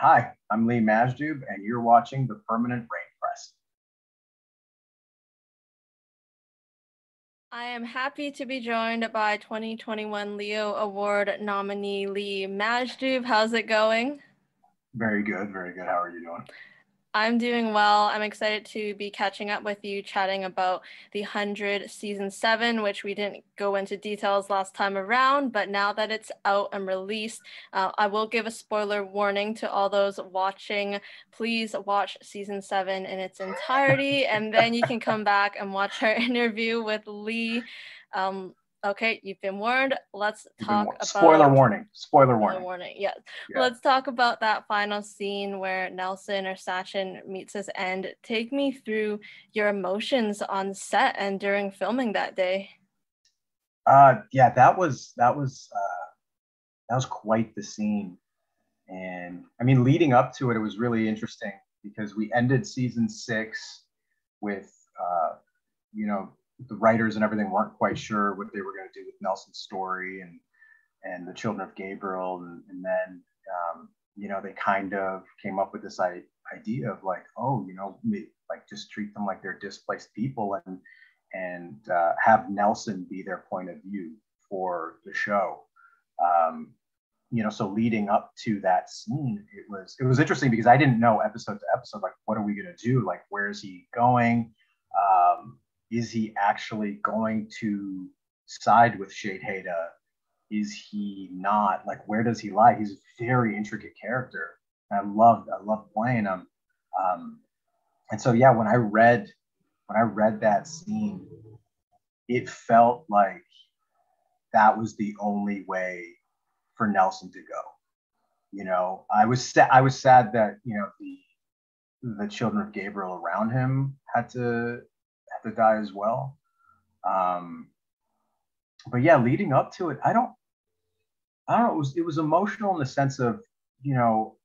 Hi, I'm Lee Majdoub, and you're watching the Permanent Rain Press. I am happy to be joined by 2021 Leo Award nominee Lee Majdoub. How's it going? Very good, very good. How are you doing? I'm doing well. I'm excited to be catching up with you, chatting about the 100 season seven, which we didn't go into details last time around. But now that it's out and released, uh, I will give a spoiler warning to all those watching. Please watch season seven in its entirety, and then you can come back and watch our interview with Lee. Um, Okay, you've been warned. Let's talk about spoiler warning. Spoiler warning. Spoiler warning. Yeah. yeah. Let's talk about that final scene where Nelson or Sachin meets his end. Take me through your emotions on set and during filming that day. Uh, yeah, that was that was uh, that was quite the scene, and I mean, leading up to it, it was really interesting because we ended season six with uh, you know the writers and everything weren't quite sure what they were going to do with Nelson's story and and the children of Gabriel, and, and then um, you know they kind of came up with this idea of like, oh, you know, like just treat them like they're displaced people and and uh, have Nelson be their point of view for the show. Um, you know, so leading up to that scene, it was it was interesting because I didn't know episode to episode like what are we gonna do? Like where is he going? Um, is he actually going to side with Sheidheda? Is he not? Like, where does he lie? He's a very intricate character. I loved, I loved playing him. Um, and so, yeah, when I read, when I read that scene, it felt like that was the only way for Nelson to go. You know, I was. I was sad that you know the the children of Gabriel around him had to to die as well. Um, but yeah, leading up to it, I don't, I don't know. It was it was emotional in the sense of you know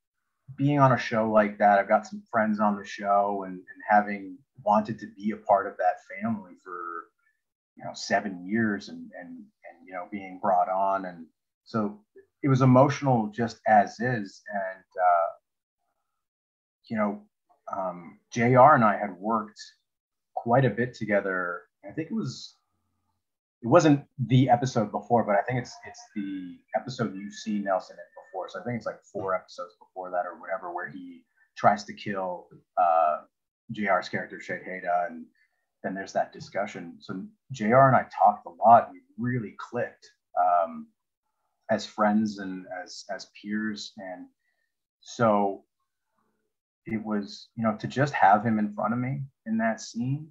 being on a show like that. I've got some friends on the show and, and having wanted to be a part of that family for you know seven years and and and you know being brought on and so it was emotional just as is and uh, you know um, JR. and I had worked quite a bit together. I think it was it wasn't the episode before, but I think it's it's the episode you see Nelson in before. So I think it's like four episodes before that or whatever, where he tries to kill uh, JR's character Sheidheda, and then there's that discussion. So JR and I talked a lot. We really clicked um, as friends and as as peers, and so it was you know to just have him in front of me in that scene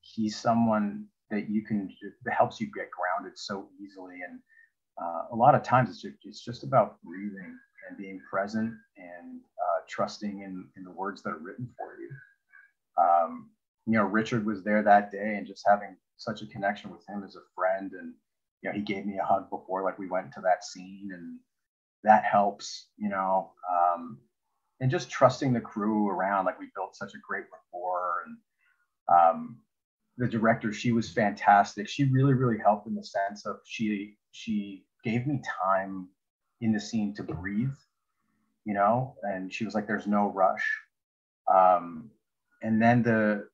he's someone that you can that helps you get grounded so easily and uh, a lot of times it's just, it's just about breathing and being present and uh, trusting in, in the words that are written for you um, you know richard was there that day and just having such a connection with him as a friend and you know he gave me a hug before like we went to that scene and that helps you know um, and just trusting the crew around. Like we built such a great rapport, and um, the director, she was fantastic. She really, really helped in the sense of she she gave me time in the scene to breathe, you know, and she was like, "There's no rush." Um, and then the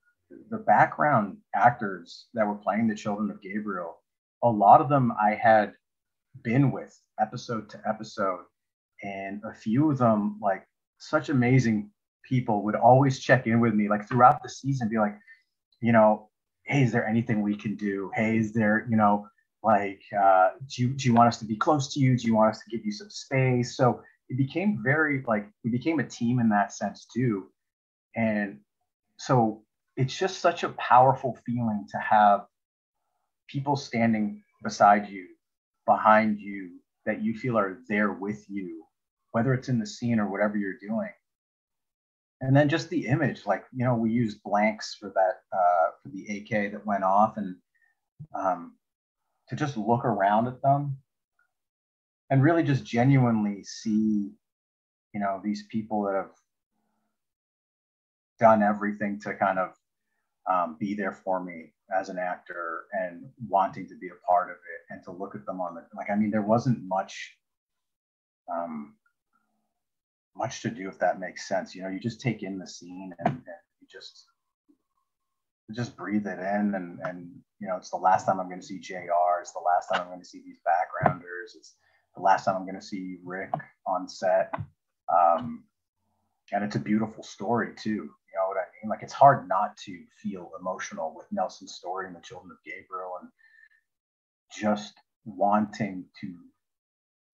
the background actors that were playing the children of Gabriel, a lot of them I had been with episode to episode, and a few of them like such amazing people would always check in with me like throughout the season be like you know hey is there anything we can do? Hey is there you know like uh, do, you, do you want us to be close to you? Do you want us to give you some space? So it became very like we became a team in that sense too. And so it's just such a powerful feeling to have people standing beside you behind you that you feel are there with you whether it's in the scene or whatever you're doing. And then just the image, like, you know, we used blanks for that, uh, for the AK that went off and um, to just look around at them and really just genuinely see, you know, these people that have done everything to kind of um, be there for me as an actor and wanting to be a part of it and to look at them on the like i mean there wasn't much um, much to do if that makes sense. You know, you just take in the scene and, and you just just breathe it in. And and you know it's the last time i'm going to see jr it's the last time i'm going to see these backgrounders it's the last time i'm going to see rick on set. Um, and it's a beautiful story too you know what i mean? Like it's hard not to feel emotional with nelson's story and the children of gabriel and just wanting to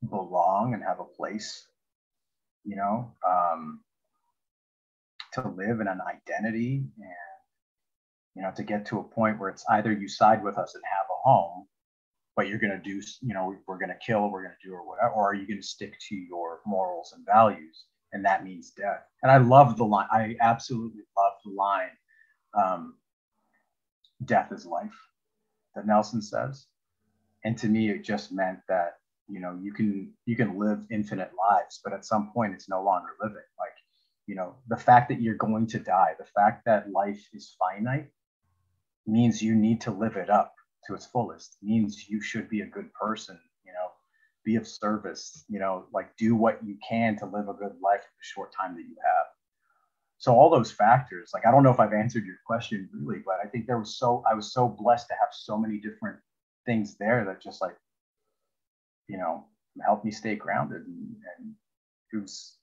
belong and have a place you know um, to live in an identity and you know, to get to a point where it's either you side with us and have a home, but you're going to do, you know, we're going to kill, we're going to do or whatever, or are you going to stick to your morals and values? And that means death. And I love the line. I absolutely love the line. Um, death is life that Nelson says. And to me, it just meant that, you know, you can, you can live infinite lives, but at some point it's no longer living. Like, you know, the fact that you're going to die, the fact that life is finite means you need to live it up to its fullest means you should be a good person you know be of service you know like do what you can to live a good life in the short time that you have so all those factors like i don't know if i've answered your question really but i think there was so i was so blessed to have so many different things there that just like you know helped me stay grounded and, and it was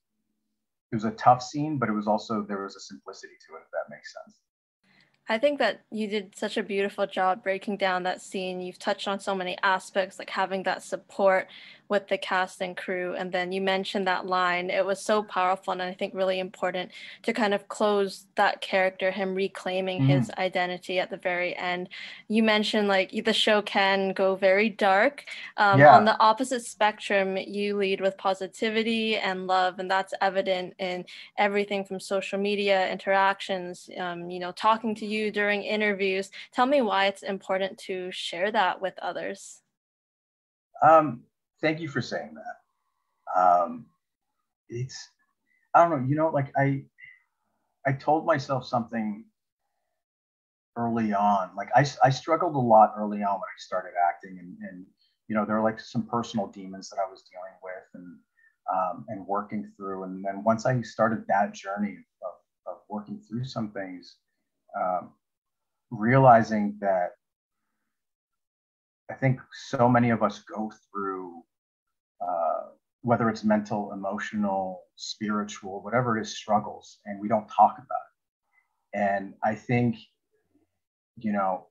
it was a tough scene but it was also there was a simplicity to it if that makes sense I think that you did such a beautiful job breaking down that scene. You've touched on so many aspects, like having that support with the cast and crew. And then you mentioned that line. It was so powerful and I think really important to kind of close that character, him reclaiming mm. his identity at the very end. You mentioned like the show can go very dark. Um, yeah. On the opposite spectrum, you lead with positivity and love, and that's evident in everything from social media interactions, um, you know, talking to you during interviews. Tell me why it's important to share that with others. Um, thank you for saying that. Um, it's, I don't know, you know, like I, I told myself something early on. Like I, I struggled a lot early on when I started acting, and, and you know, there were like some personal demons that I was dealing with and um, and working through. And then once I started that journey of, of working through some things, um, realizing that I think so many of us go through uh, whether it's mental, emotional, spiritual, whatever it is, struggles, and we don't talk about it. And I think, you know,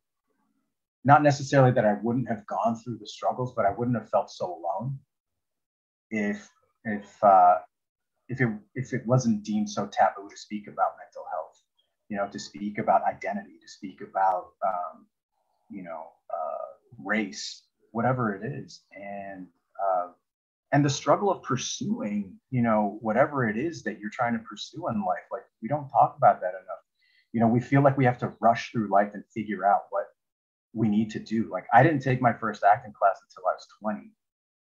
not necessarily that I wouldn't have gone through the struggles, but I wouldn't have felt so alone if if uh, if it if it wasn't deemed so taboo to speak about mental health, you know, to speak about identity, to speak about um, you know race, whatever it is, and uh, and the struggle of pursuing you know whatever it is that you're trying to pursue in life like we don't talk about that enough. You know we feel like we have to rush through life and figure out what we need to do. Like i didn't take my first acting class until i was 20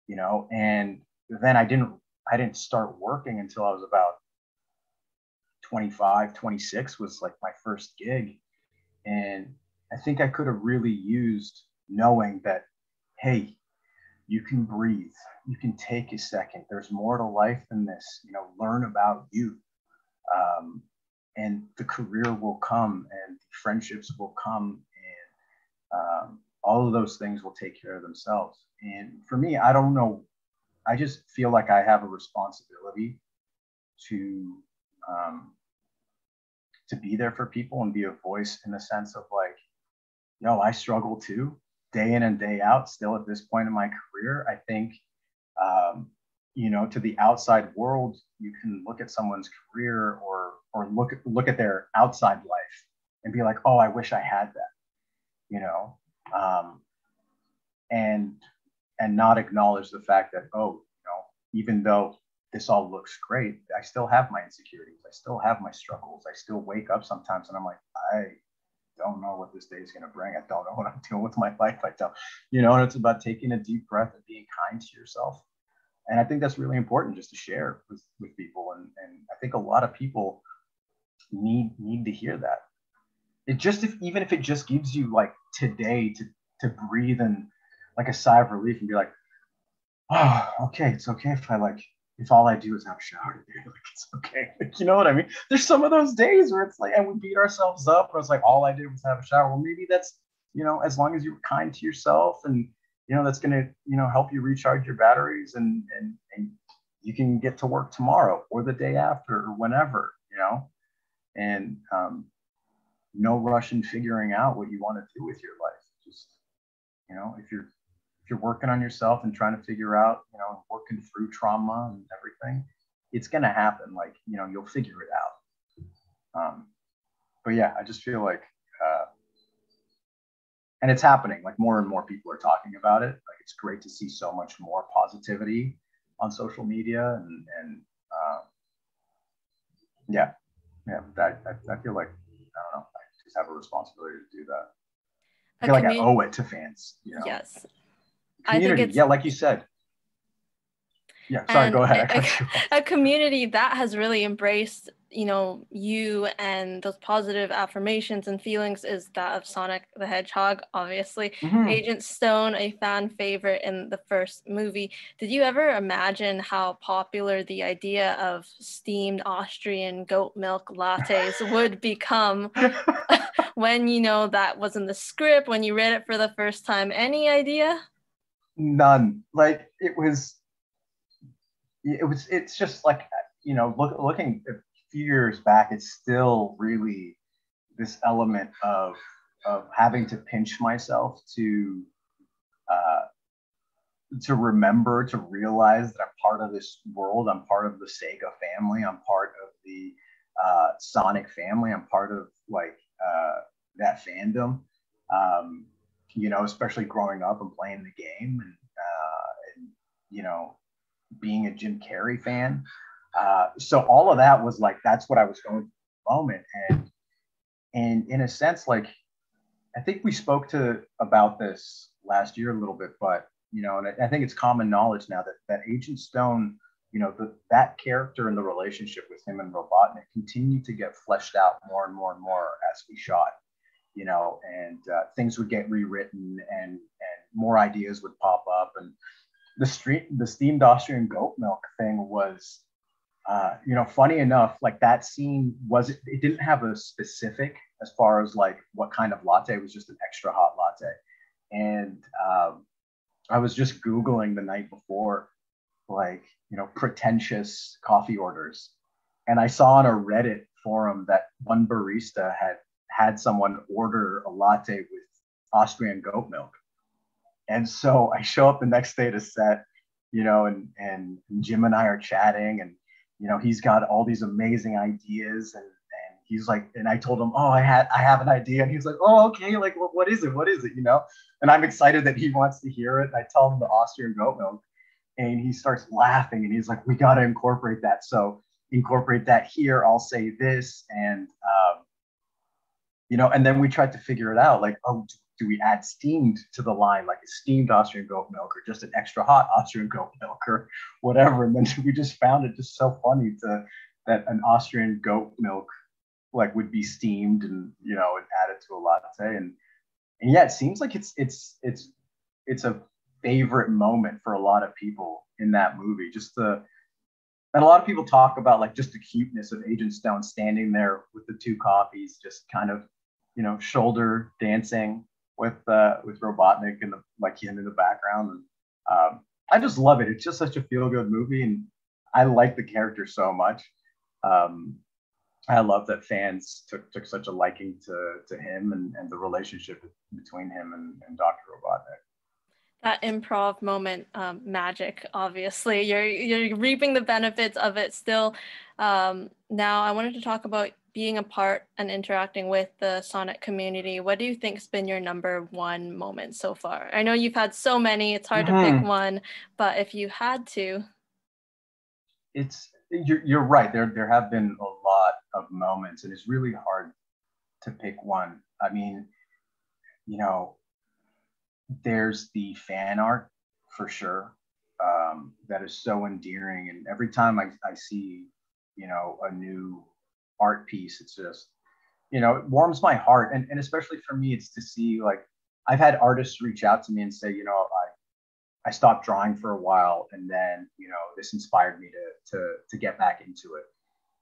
you know and then i didn't i didn't start working until i was about 25 26 was like my first gig. And i think i could have really used knowing that hey you can breathe you can take a second there's more to life than this you know learn about you. Um, and the career will come and friendships will come and um, all of those things will take care of themselves. And for me i don't know i just feel like i have a responsibility to um, to be there for people and be a voice in the sense of like no i struggle too day in and day out still at this point in my career i think um, you know to the outside world you can look at someone's career or or look look at their outside life and be like oh i wish i had that you know? Um, and and not acknowledge the fact that oh you know even though this all looks great i still have my insecurities i still have my struggles i still wake up sometimes and i'm like i don't know what this day is going to bring. I don't know what I'm doing with my life. I don't, you know, and it's about taking a deep breath and being kind to yourself. And I think that's really important just to share with, with people. And, and I think a lot of people need need to hear that. It just if even if it just gives you like today to to breathe and like a sigh of relief and be like, oh, okay, it's okay if I like if all I do is have a shower today, like it's okay. Like, you know what I mean? There's some of those days where it's like, and we beat ourselves up. Where it's like all I did was have a shower. Well, maybe that's you know, as long as you're kind to yourself, and you know that's gonna you know help you recharge your batteries, and and and you can get to work tomorrow or the day after or whenever, you know, and um, no rush in figuring out what you want to do with your life. Just you know, if you're if you're working on yourself and trying to figure out, you know, working through trauma and everything, it's going to happen. Like, you know, you'll figure it out. Um, but yeah, I just feel like, uh, and it's happening. Like more and more people are talking about it. Like it's great to see so much more positivity on social media, and and uh, yeah, yeah. That I, I feel like I don't know. I just have a responsibility to do that. I feel like I owe it to fans. You know? Yes, community. yeah, like you said. Yeah, sorry, go ahead. A, a, community that has really embraced, you know, you and those positive affirmations and feelings is that of Sonic the Hedgehog, obviously. Mm-hmm. Agent Stone, a fan favorite in the first movie. Did you ever imagine how popular the idea of steamed Austrian goat milk lattes would become when you know that was in the script, when you read it for the first time? Any idea? None like it was it was it's just like you know look, looking a few years back it's still really this element of of having to pinch myself to uh, to remember to realize that I'm part of this world. I'm part of the Sega family. I'm part of the uh, Sonic family. I'm part of like uh, that fandom. Um, you know, especially growing up and playing the game and, uh, and you know, being a Jim Carrey fan. Uh, so all of that was like, that's what I was going through the moment. And, and in a sense, like, I think we spoke to about this last year a little bit, but, you know, and I, I think it's common knowledge now that, that Agent Stone, you know, the, that character and the relationship with him and Robotnik continued to get fleshed out more and more and more as we shot you know, and uh, things would get rewritten and and more ideas would pop up. And the street, the steamed Austrian goat milk thing was, uh, you know, funny enough, like that scene was it, it didn't have a specific as far as like what kind of latte. It was just an extra hot latte. And um, I was just googling the night before, like you know, pretentious coffee orders, and I saw on a Reddit forum that one barista had had someone order a latte with Austrian goat milk. And so I show up the next day to set, you know, and, and Jim and I are chatting and, you know, he's got all these amazing ideas and, and he's like, and I told him, oh, I had, I have an idea. And he's like, oh, okay. Like, what, what is it? What is it? You know? And I'm excited that he wants to hear it. I tell him the Austrian goat milk and he starts laughing and he's like, we got to incorporate that. So incorporate that here. I'll say this. And, um, you know, and then we tried to figure it out like, oh, do we add steamed to the line, like a steamed Austrian goat milk or just an extra hot Austrian goat milk or whatever? And then we just found it just so funny to that an Austrian goat milk like would be steamed and you know and added to a latte. And and yeah it seems like it's it's it's it's a favorite moment for a lot of people in that movie. Just the and a lot of people talk about like just the cuteness of agent stone standing there with the two coffees just kind of you know, shoulder dancing with uh, with Robotnik and the, like him in the background. And um, I just love it. It's just such a feel good movie, and I like the character so much. Um, I love that fans took took such a liking to to him and, and the relationship between him and, and Dr. Robotnik. That improv moment, um, magic. Obviously, you're you're reaping the benefits of it still. Um, now, I wanted to talk about being a part and interacting with the Sonic community, what do you think has been your number one moment so far? I know you've had so many, it's hard mm-hmm. to pick mm-hmm. one, but if you had to. It's you're, you're right. There there have been a lot of moments, and it's really hard to pick one. I mean, you know, there's the fan art for sure um, that is so endearing, and every time I, I see, you know, a new art piece. It's just, you know, it warms my heart. And, and especially for me, it's to see like I've had artists reach out to me and say, you know, I I stopped drawing for a while, and then you know this inspired me to to to get back into it.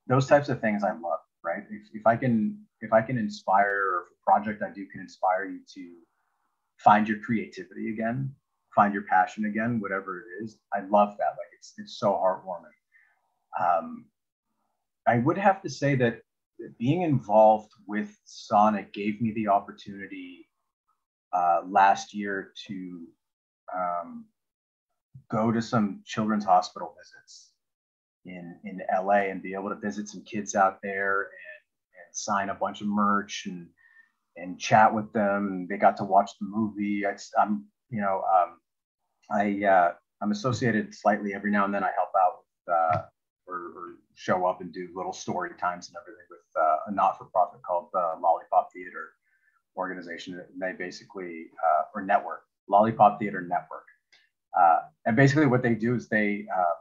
Those types of things I love, right? If, if I can if I can inspire, or if a project I do can inspire you to find your creativity again, find your passion again, whatever it is, I love that. Like it's it's so heartwarming. Um, I would have to say that being involved with Sonic gave me the opportunity uh, last year to um, go to some children's hospital visits in in LA and be able to visit some kids out there and, and sign a bunch of merch and and chat with them. They got to watch the movie. I, am you know um, I uh, I'm associated slightly every now and then. I help out with, uh, or, or, show up and do little story times and everything with uh, a not-for-profit called the Lollipop Theater organization. They basically uh, or network Lollipop Theater Network. Uh, and basically, what they do is they uh,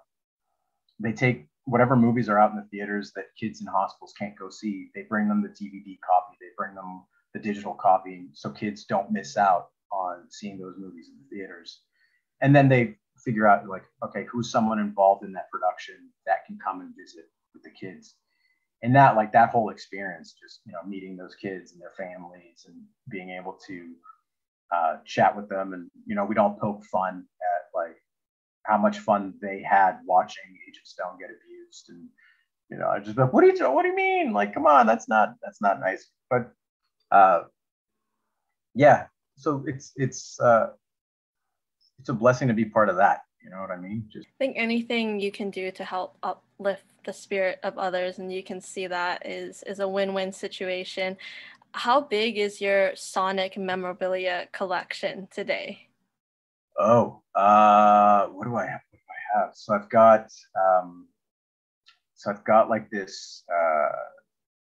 they take whatever movies are out in the theaters that kids in hospitals can't go see. They bring them the DVD copy. They bring them the digital copy, so kids don't miss out on seeing those movies in the theaters. And then they figure out like, okay, who's someone involved in that production that can come and visit with the kids. And that like that whole experience, just you know, meeting those kids and their families and being able to uh, chat with them. And, you know, we don't poke fun at like how much fun they had watching Agent Stone get abused. And, you know, I just like, what do you, what do you mean? Like, come on, that's not, that's not nice. But, uh, yeah, so it's, it's, uh, it's a blessing to be part of that. You know what I mean? Just I think anything you can do to help uplift the spirit of others and you can see that is is a win-win situation how big is your Sonic memorabilia collection today? Oh, uh, what do I have? What do I have? So I've got, um, so I've got like this uh,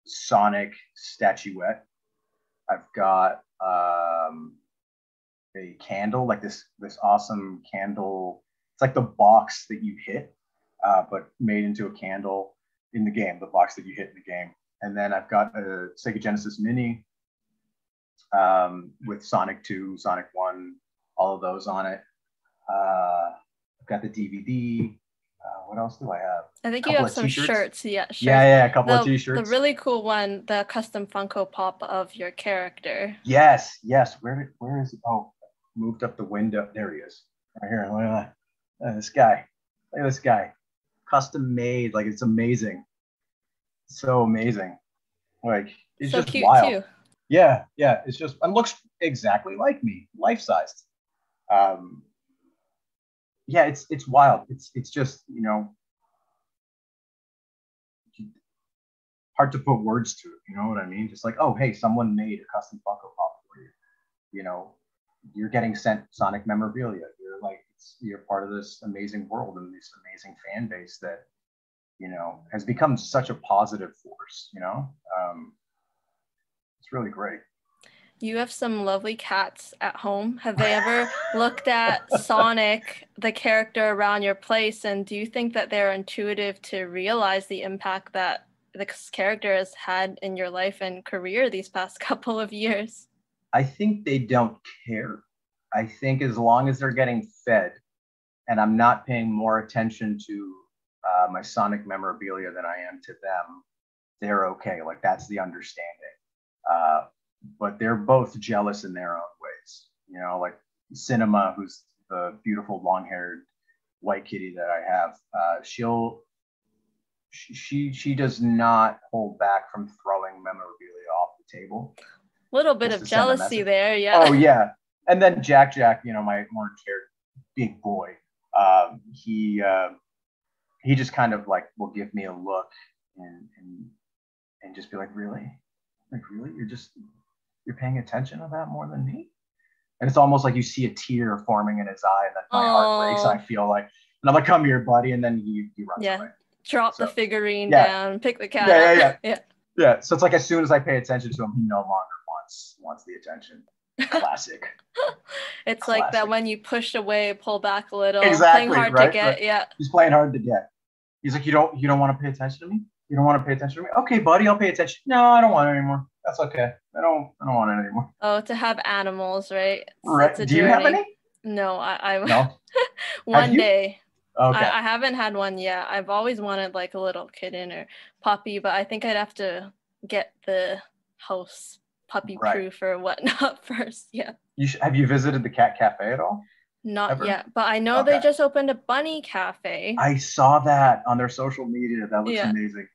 Sonic statuette. I've got um, a candle, like this this awesome candle. It's like the box that you hit, uh, but made into a candle in the game. The box that you hit in the game. And then I've got a Sega Genesis Mini um, with Sonic 2, Sonic 1, all of those on it. Uh, I've got the DVD. Uh, what else do I have? I think you have some t-shirts. shirts. Yeah, shirts. yeah, yeah, a couple the, of t-shirts. The really cool one, the custom Funko Pop of your character. Yes, yes. Where where is it? Oh, moved up the window. There he is. Right here. Look at that. Look at this guy. Look at this guy. Custom made. Like it's amazing so amazing. Like it's so just cute wild. Too. Yeah, yeah. It's just and looks exactly like me, life sized. Um, yeah, it's it's wild. It's it's just you know hard to put words to it. You know what I mean? Just like oh hey, someone made a custom Funko Pop for you. You know, you're getting sent Sonic memorabilia. You're like you're part of this amazing world and this amazing fan base that you know, has become such a positive force, you know. Um, it's really great. You have some lovely cats at home. Have they ever looked at Sonic, the character around your place, and do you think that they're intuitive to realize the impact that this character has had in your life and career these past couple of years? I think they don't care. I think as long as they're getting fed and I'm not paying more attention to uh, my Sonic memorabilia than I am to them, they're okay. Like that's the understanding. Uh, but they're both jealous in their own ways. You know, like Cinema, who's the beautiful long-haired white kitty that I have. Uh, she'll she, she does not hold back from throwing memorabilia off the table. A little bit of jealousy there, yeah. Oh yeah, and then Jack Jack, you know, my more cared big boy. Um, he uh, he just kind of like will give me a look and and and just be like, really, like really, you're just you're paying attention to that more than me. And it's almost like you see a tear forming in his eye, and then my heart breaks. I feel like, and I'm like, come here, buddy, and then he he runs yeah. away. Drop so, the figurine yeah. down, pick the cat. Yeah, yeah, yeah, yeah. Yeah. So it's like as soon as I pay attention to him, he no longer wants wants the attention. Classic. it's Classic. like that when you push away, pull back a little. Exactly. Playing hard right? to get. Right. Yeah. He's playing hard to get. He's like, you don't you don't want to pay attention to me? You don't want to pay attention to me? Okay, buddy, I'll pay attention. No, I don't want it anymore. That's okay. I don't I don't want it anymore. Oh, to have animals, right? Right. Do you have any? No, I, I No? one day. Okay. I, I haven't had one yet. I've always wanted like a little kitten or puppy, but I think I'd have to get the house puppy Right. proof or whatnot first. Yeah. you sh- have you visited the cat cafe at all? Not Ever? yet, but I know they just opened a bunny cafe. I saw that on their social media. That looks Yeah. amazing.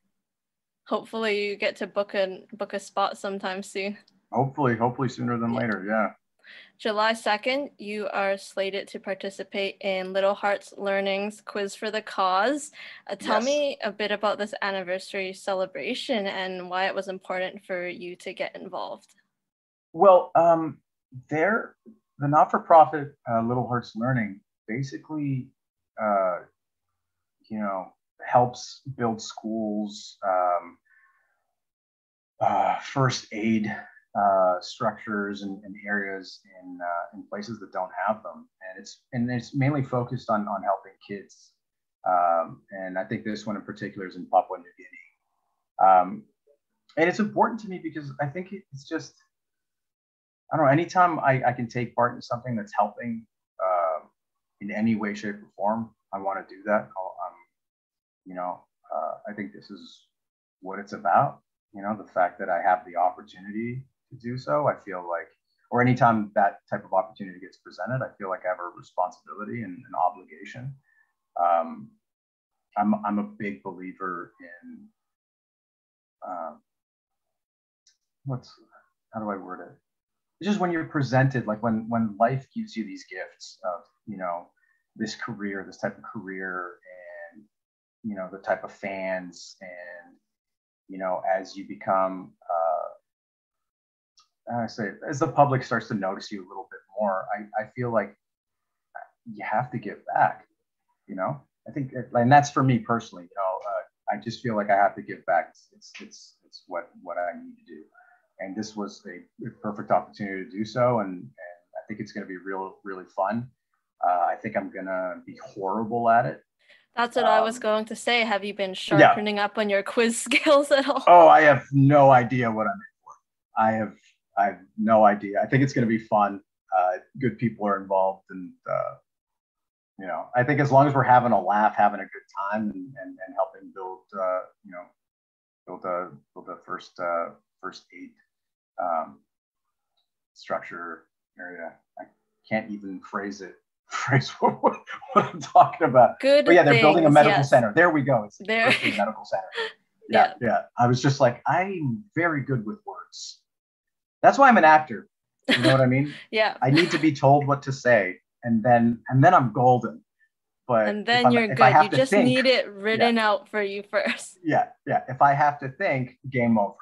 Hopefully, you get to book a book a spot sometime soon. Hopefully, hopefully sooner than Yeah. later. Yeah. July 2nd, you are slated to participate in Little Hearts Learning's Quiz for the Cause. Uh, tell Yes. me a bit about this anniversary celebration and why it was important for you to get involved. Well, um, they're the not-for-profit uh, Little Hearts Learning basically, uh, you know, helps build schools, um, uh, first aid uh, structures and, and areas in uh, in places that don't have them, and it's and it's mainly focused on on helping kids. Um, and I think this one in particular is in Papua New Guinea. Um, and it's important to me because I think it's just I don't know. Anytime I, I can take part in something that's helping um, in any way, shape, or form, I want to do that. I'll, you know, uh, I think this is what it's about. You know, the fact that I have the opportunity to do so, I feel like, or anytime that type of opportunity gets presented, I feel like I have a responsibility and an obligation. Um, I'm I'm a big believer in um, what's how do I word it? It's just when you're presented, like when when life gives you these gifts of you know this career, this type of career, you know the type of fans, and you know as you become, uh, I say as the public starts to notice you a little bit more, I I feel like you have to give back. You know, I think, and that's for me personally. You know, uh, I just feel like I have to give back. It's it's it's, it's what what I need to do and this was a, perfect opportunity to do so and, and i think it's going to be real really fun uh, i think i'm going to be horrible at it That's what I was Um, going to say. Have you been sharpening up on your quiz skills at all? oh i have no idea what i'm in for i have i have no idea i think it's going to be fun uh, good people are involved and uh, you know i think as long as we're having a laugh having a good time and, and, and helping build uh, you know build a build a first uh, first aid um, structure area. I can't even phrase it. Phrase what, what, I'm talking about. Good. But yeah, they're building a medical yes. center. There we go. It's the There- first medical center. Yeah, yeah. I was just like, I'm very good with words. That's why I'm an actor. You know what I mean? Yeah. I need to be told what to say, and then and then I'm golden. But And then you're good. You just think- need it written out for you first. Yeah, yeah. If I have to think, game over.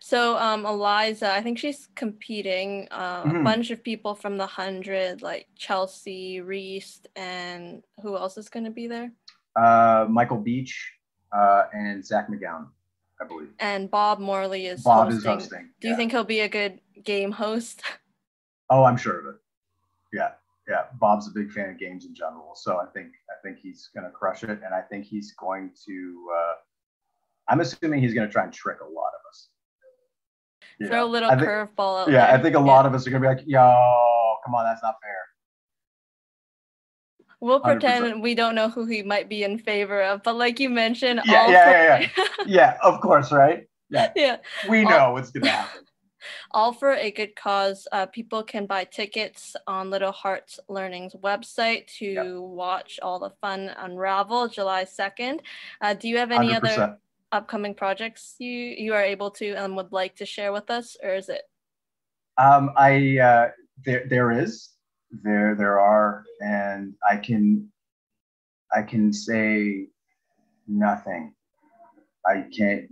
So um Eliza, I think she's competing. Uh, A Mhm. bunch of people from the hundred, like Chelsey, Reist, and who else is going to be there? Uh, Michael Beach uh, and Zach McGowan, I believe. And Bob Morley is Bob hosting. is hosting. Do you think he'll be a good game host? Oh, I'm sure of it. Yeah, yeah. Bob's a big fan of games in general, so I think I think he's going to crush it, and I think he's going to. Uh, I'm assuming he's going to try and trick a lot of You Throw a little curveball out Yeah, there. I think a lot of us are going to be like, "Yo, come on, that's not fair." We'll 100%. pretend we don't know who he might be in favor of, but like you mentioned, Yeah, all yeah, for, Yeah, of course, right? Yeah, yeah, we All- know what's going to happen. all for a good cause. Uh, people can buy tickets on Little Hearts Learning's website to Yep. watch all the fun unravel July 2nd. Uh, do you have any other 100%. Upcoming projects you, you are able to and would like to share with us, or is it? Um, I uh, there there is there there are, and I can I can say nothing. I can't.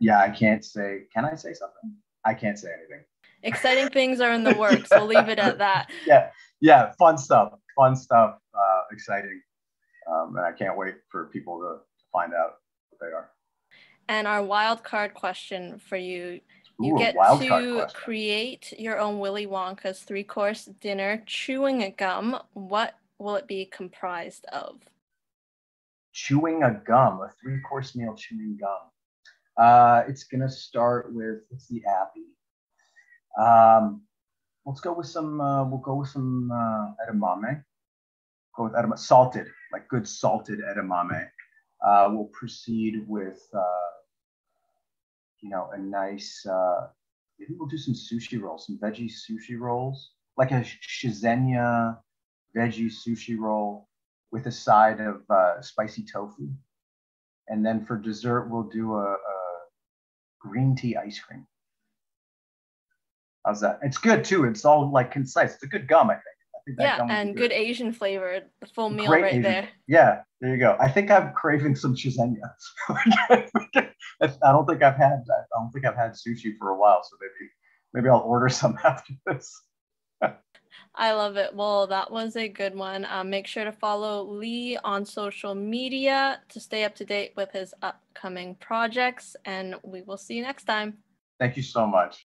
Yeah, I can't say. Can I say something? I can't say anything. Exciting things are in the works. We'll leave it at that. Yeah, yeah, fun stuff. Fun stuff. Uh, exciting, um, and I can't wait for people to find out what they are. And our wild card question for you You Ooh, get to create your own Willy Wonka's three course dinner chewing a gum. What will it be comprised of? chewing a gum, a three course meal chewing gum. Uh, it's gonna start with what's the appy? Um, let's go with some. Uh, we'll go with some uh, edamame. Go with edamame, salted, like good salted edamame. Uh, we'll proceed with, uh, you know, a nice. Uh, maybe we'll do some sushi rolls, some veggie sushi rolls, like a shizenya veggie sushi roll with a side of uh, spicy tofu. And then for dessert, we'll do a, a green tea ice cream. How's that? It's good too. It's all like concise. It's a good gum, I think. Yeah, and good. good. Asian flavor. The full meal Great right Asian. there. Yeah, there you go. I think I'm craving some shizenya. I don't think I've had I don't think I've had sushi for a while, so maybe maybe I'll order some after this. I love it. Well, that was a good one. Um, make sure to follow Lee on social media to stay up to date with his upcoming projects, and we will see you next time. Thank you so much.